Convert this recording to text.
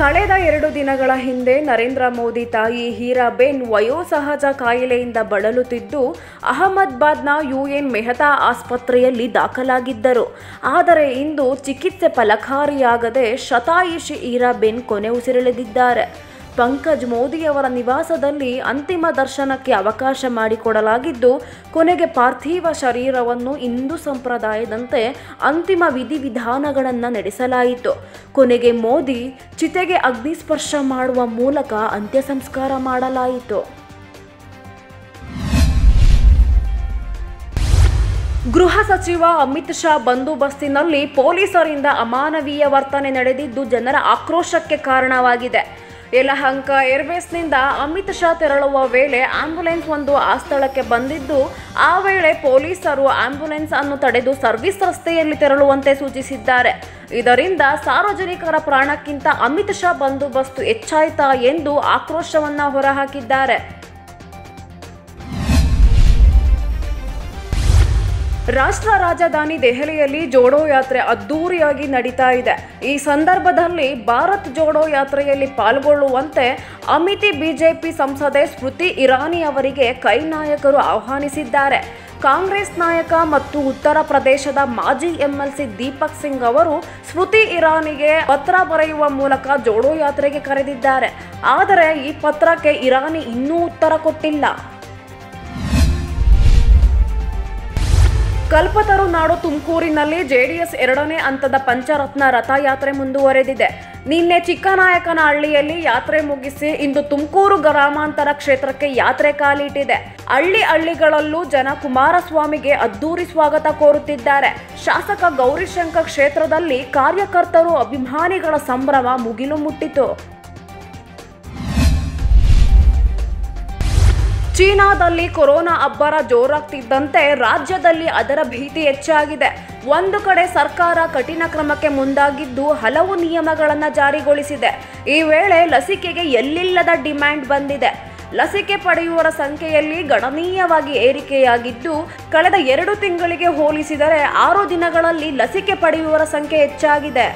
ಕಳೆದ ಎರಡು ದಿನಗಳ ಹಿಂದೆ ನರೇಂದ್ರ ಮೋದಿ ತಾಯಿ ಹೀರಾಬೆನ್ ವಯೋಸಹಜ ಕಾಯಿಲೆಯಿಂದ ಬಳಲುತ್ತಿದ್ದು, ಅಹಮದಾಬಾದ್ನ ಯುಎನ್ ಮೆಹತಾ ಆಸ್ಪತ್ರೆಯಲ್ಲಿ ದಾಖಲಾಗಿದ್ದರು. ಆದರೆ ಇಂದು ಚಿಕಿತ್ಸೆ ಫಲಕಾರಿಯಾಗದೆ ಶತಾಯುಷಿ ಹೀರಾಬೆನ್ ಕೊನೆ ಉಸಿರೆಳೆದಿದ್ದಾರೆ. ಪಂಕಜ್ ಮೋದಿಯವರ ನಿವಾಸದಲ್ಲಿ ಅಂತಿಮ ದರ್ಶನಕ್ಕೆ ಅವಕಾಶ ಮಾಡಿಕೊಡಲಾಗಿದ್ದು, ಕೊನೆಗೆ ಪಾರ್ಥಿವ ಶರೀರವನ್ನು ಹಿಂದೂ ಸಂಪ್ರದಾಯದಂತೆ ಅಂತಿಮ ವಿಧಿವಿಧಾನಗಳನ್ನು ನಡೆಸಲಾಯಿತು. ಕೊನೆಗೆ ಮೋದಿ ಚಿತೆಗೆ ಅಗ್ನಿಸ್ಪರ್ಶ ಮಾಡುವ ಮೂಲಕ ಅಂತ್ಯ ಸಂಸ್ಕಾರ ಮಾಡಲಾಯಿತು. ಗೃಹ ಸಚಿವ ಅಮಿತ್ ಶಾ ಬಂದೋಬಸ್ತಿನಲ್ಲಿ ಪೊಲೀಸರಿಂದ ಅಮಾನವೀಯ ವರ್ತನೆ ನಡೆದಿದ್ದು ಜನರ ಆಕ್ರೋಶಕ್ಕೆ ಕಾರಣವಾಗಿದೆ. ಯಲಹಂಕ ಏರ್ಬೇಸ್ನಿಂದ ಅಮಿತ್ ಶಾ ತೆರಳುವ ವೇಳೆ ಆಂಬ್ಯುಲೆನ್ಸ್ ಒಂದು ಆ ಸ್ಥಳಕ್ಕೆ ಬಂದಿದ್ದು, ಆ ವೇಳೆ ಪೊಲೀಸರು ಆಂಬ್ಯುಲೆನ್ಸ್ ಅನ್ನು ತಡೆದು ಸರ್ವಿಸ್ ರಸ್ತೆಯಲ್ಲಿ ತೆರಳುವಂತೆ ಸೂಚಿಸಿದ್ದಾರೆ. ಇದರಿಂದ ಸಾರ್ವಜನಿಕರ ಪ್ರಾಣಕ್ಕಿಂತ ಅಮಿತ್ ಶಾ ಬಂದೋಬಸ್ತು ಹೆಚ್ಚಾಯಿತಾ ಎಂದು ಆಕ್ರೋಶವನ್ನು ಹೊರಹಾಕಿದ್ದಾರೆ. ರಾಷ್ಟ್ರ ರಾಜಧಾನಿ ದೆಹಲಿಯಲ್ಲಿ ಜೋಡೋ ಯಾತ್ರೆ ಅದ್ದೂರಿಯಾಗಿ ನಡೀತಾ ಇದೆ. ಈ ಸಂದರ್ಭದಲ್ಲಿ ಭಾರತ್ ಜೋಡೋ ಯಾತ್ರೆಯಲ್ಲಿ ಪಾಲ್ಗೊಳ್ಳುವಂತೆ ಅಮಿತಿ ಬಿಜೆಪಿ ಸಂಸದೆ ಸ್ಮೃತಿ ಇರಾನಿ ಅವರಿಗೆ ಕೈ ನಾಯಕರು ಆಹ್ವಾನಿಸಿದ್ದಾರೆ. ಕಾಂಗ್ರೆಸ್ ನಾಯಕ ಮತ್ತು ಉತ್ತರ ಪ್ರದೇಶದ ಮಾಜಿ ಎಂಎಲ್ಸಿ ದೀಪಕ್ ಸಿಂಗ್ ಅವರು ಸ್ಮೃತಿ ಇರಾನಿಗೆ ಪತ್ರ ಬರೆಯುವ ಮೂಲಕ ಜೋಡೋ ಯಾತ್ರೆಗೆ ಕರೆದಿದ್ದಾರೆ. ಆದರೆ ಈ ಪತ್ರಕ್ಕೆ ಇರಾನಿ ಇನ್ನೂ ಉತ್ತರ ಕೊಟ್ಟಿಲ್ಲ. ಕಲ್ಪತರು ನಾಡು ತುಮಕೂರಿನಲ್ಲಿ ಜೆಡಿಎಸ್ ಎರಡನೇ ಹಂತದ ಪಂಚರತ್ನ ರಥಯಾತ್ರೆ ಮುಂದುವರೆದಿದೆ. ನಿನ್ನೆ ಚಿಕ್ಕನಾಯಕನಹಳ್ಳಿಯಲ್ಲಿ ಯಾತ್ರೆ ಮುಗಿಸಿ ಇಂದು ತುಮಕೂರು ಗ್ರಾಮಾಂತರ ಕ್ಷೇತ್ರಕ್ಕೆ ಯಾತ್ರೆ ಕಾಲಿಟ್ಟಿದೆ. ಹಳ್ಳಿ ಹಳ್ಳಿಗಳಲ್ಲೂ ಜನ ಕುಮಾರಸ್ವಾಮಿಗೆ ಅದ್ದೂರಿ ಸ್ವಾಗತ ಕೋರುತ್ತಿದ್ದಾರೆ. ಶಾಸಕ ಗೌರಿಶಂಕರ್ ಕ್ಷೇತ್ರದಲ್ಲಿ ಕಾರ್ಯಕರ್ತರು ಅಭಿಮಾನಿಗಳ ಸಂಭ್ರಮ ಮುಗಿಲು ಮುಟ್ಟಿತು. ಚೀನಾದಲ್ಲಿ ಕೊರೋನಾ ಅಬ್ಬರ ಜೋರಾಗ್ತಿದ್ದಂತೆ ರಾಜ್ಯದಲ್ಲಿ ಅದರ ಭೀತಿ ಹೆಚ್ಚಾಗಿದೆ. ಒಂದು ಕಡೆ ಸರ್ಕಾರ ಕಠಿಣ ಕ್ರಮಕ್ಕೆ ಮುಂದಾಗಿದ್ದು ಹಲವು ನಿಯಮಗಳನ್ನು ಜಾರಿಗೊಳಿಸಿದೆ. ಈ ವೇಳೆ ಲಸಿಕೆಗೆ ಎಲ್ಲಿಲ್ಲದ ಡಿಮ್ಯಾಂಡ್ ಬಂದಿದೆ. ಲಸಿಕೆ ಪಡೆಯುವವರ ಸಂಖ್ಯೆಯಲ್ಲಿ ಗಣನೀಯವಾಗಿ ಏರಿಕೆಯಾಗಿದ್ದು, ಕಳೆದ ಎರಡು ತಿಂಗಳಿಗೆ ಹೋಲಿಸಿದರೆ ಆರು ದಿನಗಳಲ್ಲಿ ಲಸಿಕೆ ಪಡೆಯುವವರ ಸಂಖ್ಯೆ ಹೆಚ್ಚಾಗಿದೆ.